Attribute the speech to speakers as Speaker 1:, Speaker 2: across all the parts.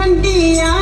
Speaker 1: 天地呀。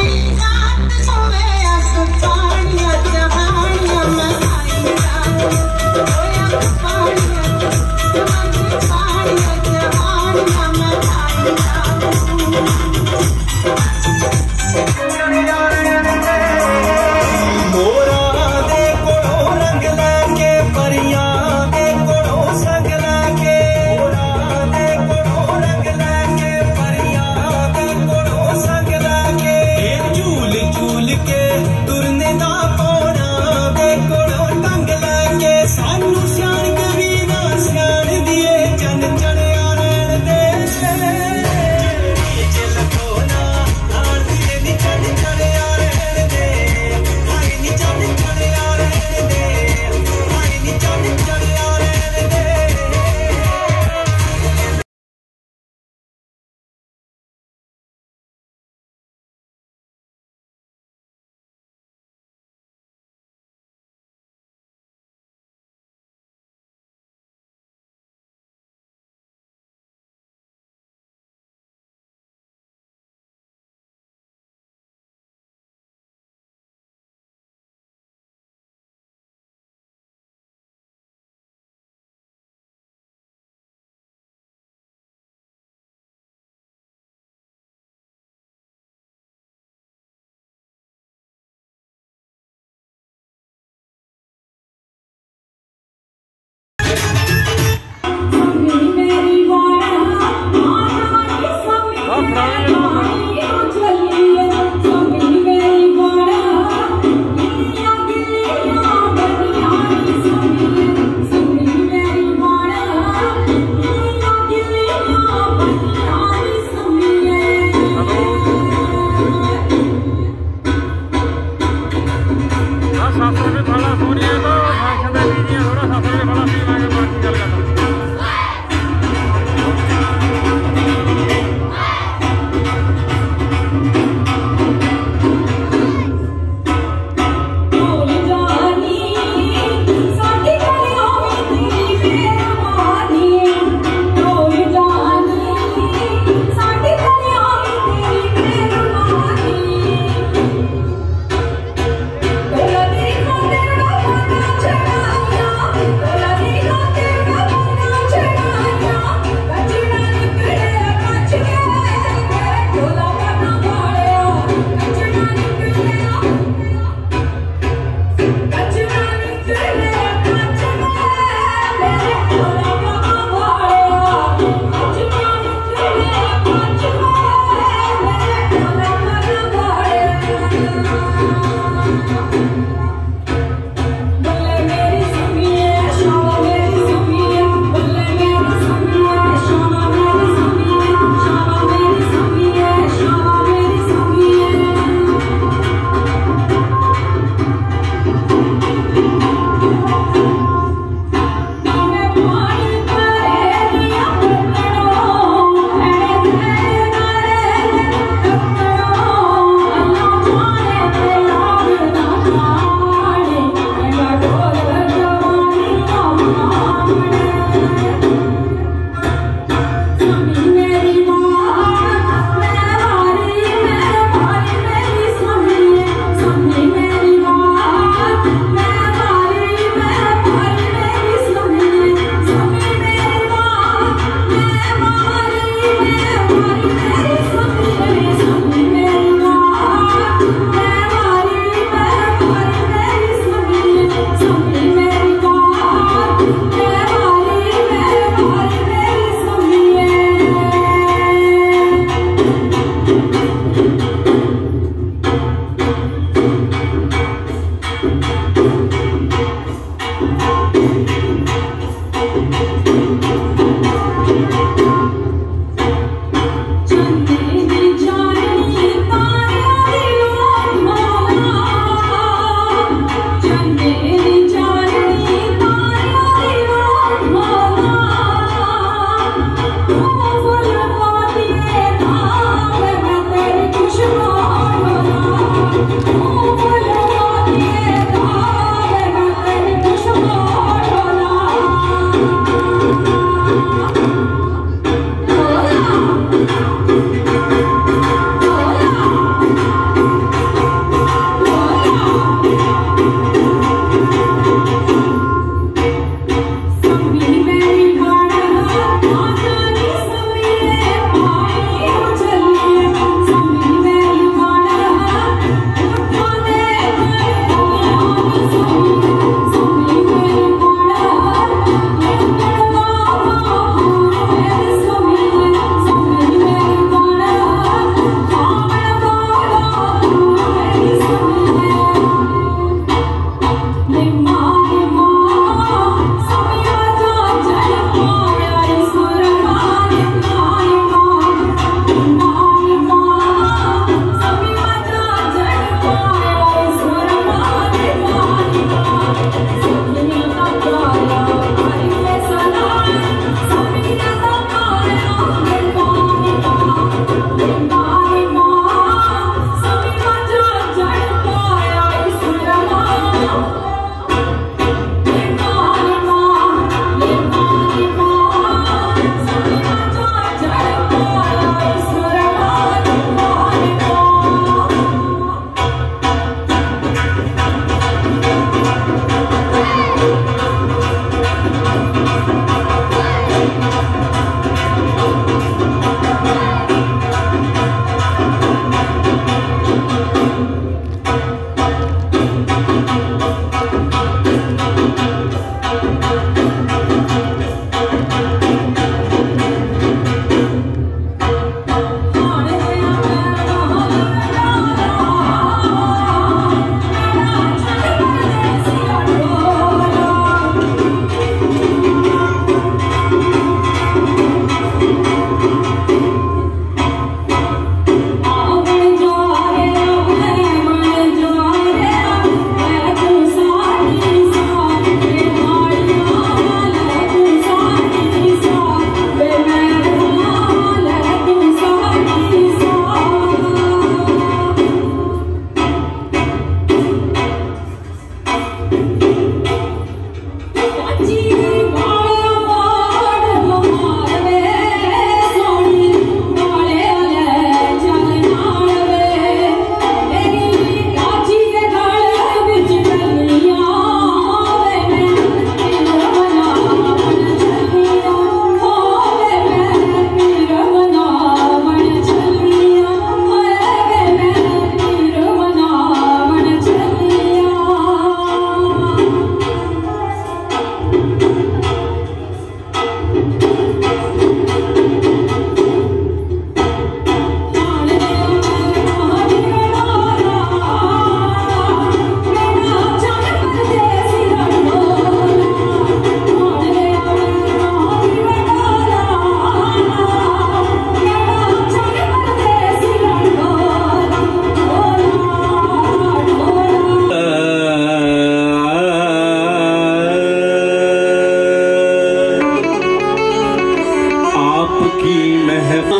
Speaker 2: सुनाने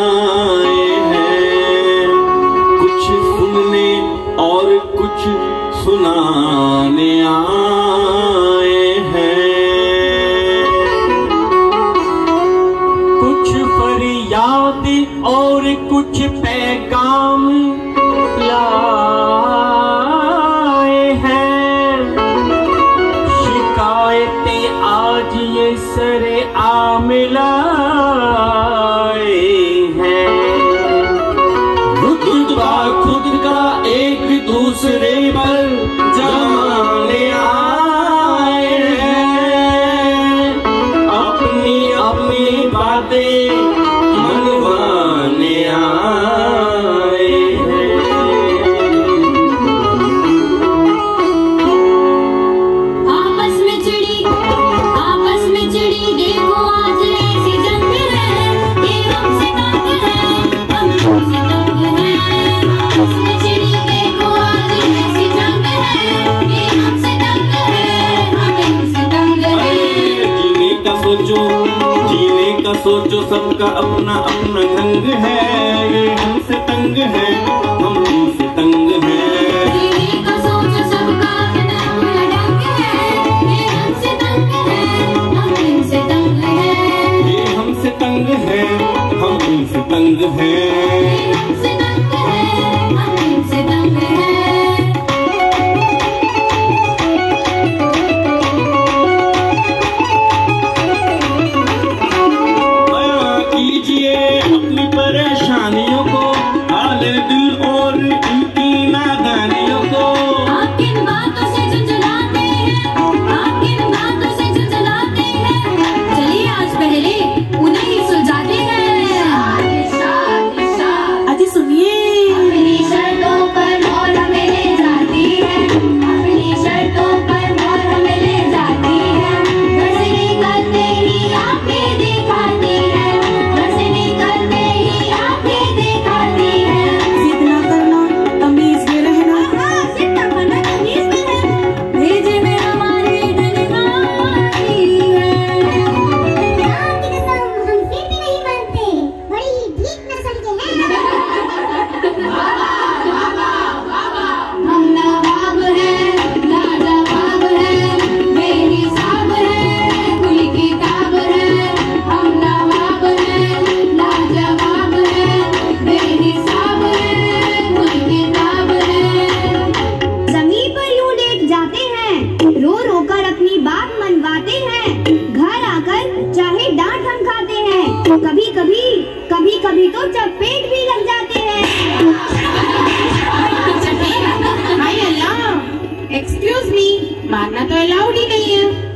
Speaker 3: मानना तो
Speaker 4: अलाउड ही नहीं है।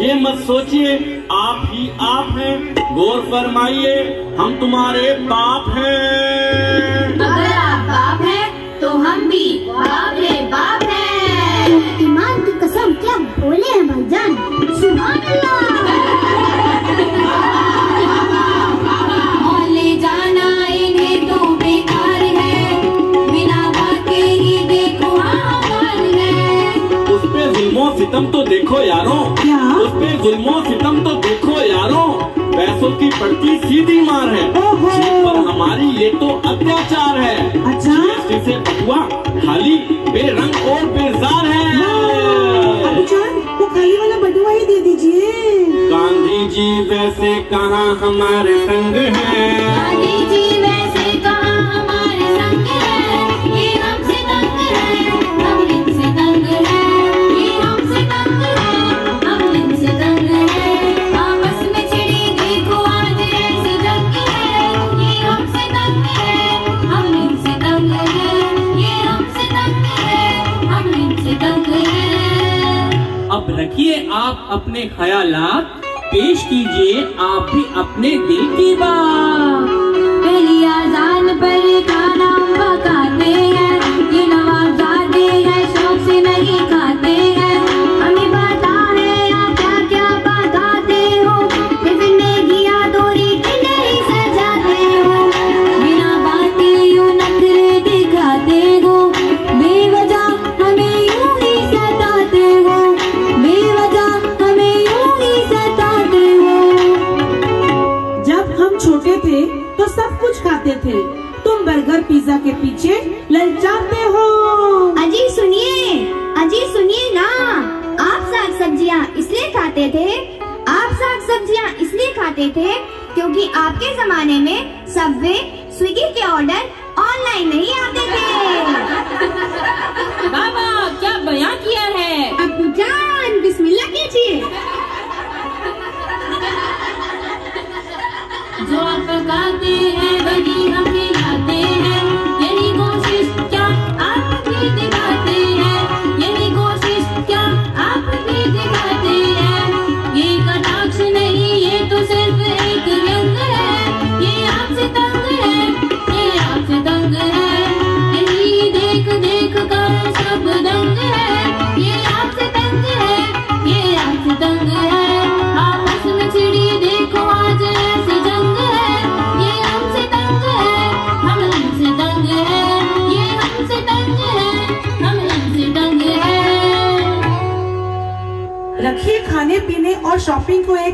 Speaker 2: ये मत सोचिए आप ही आप हैं। गौर फरमाइए हम तुम्हारे बाप हैं।
Speaker 5: अगर आप बाप हैं तो हम भी बाप रे बाप हैं।
Speaker 3: ईमान की कसम क्या बोले हैं भाईजान?
Speaker 2: सितम तो देखो यारो। उस पे जुल्मो सितम तो देखो यारो। पैसों की पड़ती सीधी मार है। पर हमारी ये तो अत्याचार है।
Speaker 4: अच्छा?
Speaker 2: जिसे बटुआ खाली बेरंग और बेजार है।
Speaker 4: खाली वाला बटुआ ही दे दीजिए।
Speaker 2: गांधी जी वैसे कहाँ हमारे संग है?
Speaker 5: गांधी जी वैसे
Speaker 6: आप अपने ख्याल पेश कीजिए, आप भी अपने दिल की बात।
Speaker 5: पहली आजान पर
Speaker 4: का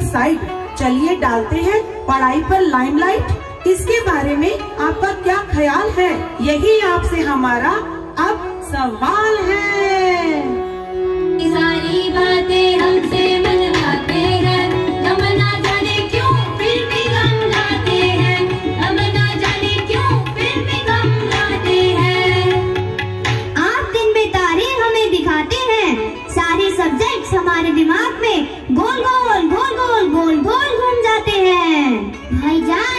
Speaker 4: साइड चलिए डालते हैं पढ़ाई पर लाइमलाइट इसके बारे में आपका क्या ख्याल है? यही आपसे हमारा अब सवाल है।
Speaker 5: सारी बातें हमसे
Speaker 3: はい、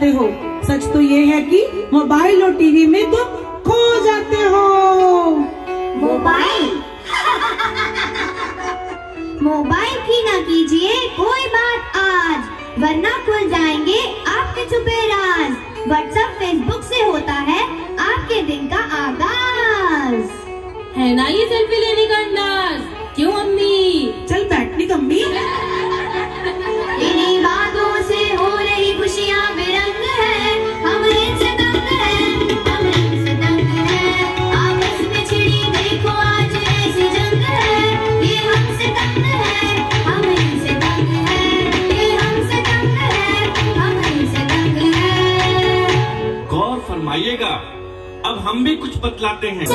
Speaker 3: जाते हो।
Speaker 5: सच
Speaker 4: तो ये है कि मोबाइल और टीवी में तुम खो जाते हो।
Speaker 3: मोबाइल? मोबाइल की ना कीजिए कोई बात आज वरना खुल जाएँगे आपके छुपे राज। व्हाट्सएप फेसबुक से होता है आपके दिन का आगाज़।
Speaker 5: है ना ये सेल्फी लेने का अंदाज?
Speaker 3: हम
Speaker 2: भी कुछ बतलाते हैं।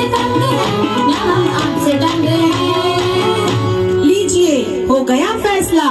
Speaker 4: लीजिए हो गया फैसला।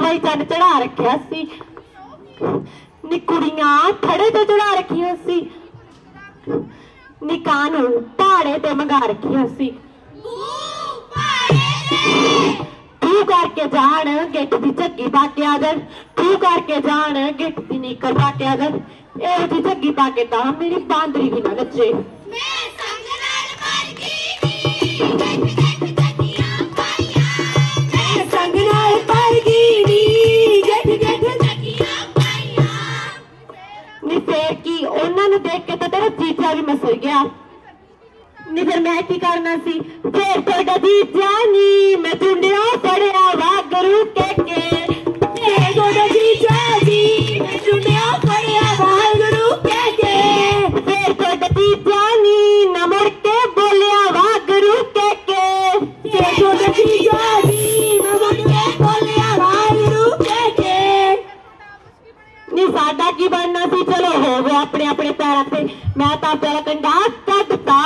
Speaker 7: ਬਾਈ ਚੰਨ ਚੜਾ ਰੱਖਿਆ ਸੀ ਨੀ ਕੁੜੀਆਂ ਥੜੇ ਤੇ ਚੜਾ ਰੱਖੀਆਂ ਸੀ ਨੀ ਕਾਨੂੰ ਧਾੜੇ ਤੇ ਮੰਗਾ ਰੱਖੀਆਂ ਸੀ ਤੂੰ ਕਰਕੇ ਜਾਣ ਗਿੱਟ ਦੀ ਝੱਗੀ ਪਾ ਕੇ ਆ ਜਾ ਤੂੰ ਕਰਕੇ ਜਾਣ ਗਿੱਟ ਦੀ ਨੀਕਰ ਪਾ ਕੇ ਆ ਜਾ ਇਹੋ ਜੀ ਝੱਗੀ ਪਾ ਕੇ ਤਾਂ ਮੇਰੀ ਬਾਂਦਰੀ ਵੀ ਨਾ ਨੱਚੇ
Speaker 3: ਮੈਂ ਸੰਗ ਨਾਲ ਮਰ ਗਈ
Speaker 7: ਉਹਨਾਂ ਨੂੰ ਦੇਖ ਕੇ ਤਾਂ ਤੇਰਾ ਜੀਜਾ ਵੀ ਮਸਲ ਗਿਆ। ਨਹੀਂ ਫਿਰ ਮੈਂ ਕੀ ਕਰਨਾ ਸੀ? ਫੇਰ ਤੁਹਾਡਾ ਜੀਜਾ ਨਹੀਂ ਮੈਂ ਚੁੰਡਿਆ ਫੜਿਆ ਵਾਗਰੂ ਕੇ ਕੇ। ਫੇਰ ਤੁਹਾਡਾ ਜੀਜਾ ਜੀ ਮੈਂ ਚੁੰਡਿਆ ਫੜਿਆ ਵਾਗਰੂ ਕੇ ਕੇ। ਫੇਰ ਤੁਹਾਡਾ ਜੀਜਾ ਨਹੀਂ ਨਾ ਮੁੜ ਕੇ ਬੋਲਿਆ ਵਾਗਰੂ ਕੇ ਕੇ। ਫੇਰ ਤੁਹਾਡਾ ਜੀਜਾ त्यागी बनना सी चलो हो गया अपने अपने पैर मैं पहला कंडा
Speaker 8: कटता।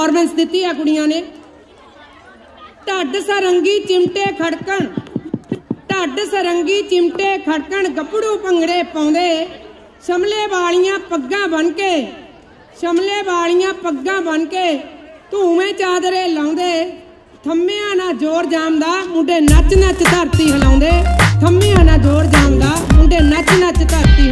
Speaker 8: ਪਰਫਾਰਮੈਂਸ ਦਿੱਤੀ ਆ ਕੁੜੀਆਂ ਨੇ। ਢੱਡ ਸਰੰਗੀ ਚਿਮਟੇ ਖੜਕਣ, ਢੱਡ ਸਰੰਗੀ ਚਿਮਟੇ ਖੜਕਣ, ਗੱਪੜੂ ਭੰਗੜੇ ਪਾਉਂਦੇ। ਸ਼ਮਲੇ ਵਾਲੀਆਂ ਪੱਗਾਂ ਬਣ ਕੇ, ਸ਼ਮਲੇ ਵਾਲੀਆਂ ਪੱਗਾਂ ਬਣ ਕੇ ਧੂਵੇਂ ਚਾਦਰੇ ਲਾਉਂਦੇ। ਥੰਮਿਆਂ ਨਾਲ ਜ਼ੋਰ ਜਾਮਦਾ, ਮੁੰਡੇ ਨੱਚ ਨੱਚ ਧਰਤੀ ਹਿਲਾਉਂਦੇ। ਥੰਮਿਆਂ ਨਾਲ ਜ਼ੋਰ ਜਾਮਦਾ, ਮੁੰਡੇ ਨੱਚ ਨੱਚ ਧਰਤੀ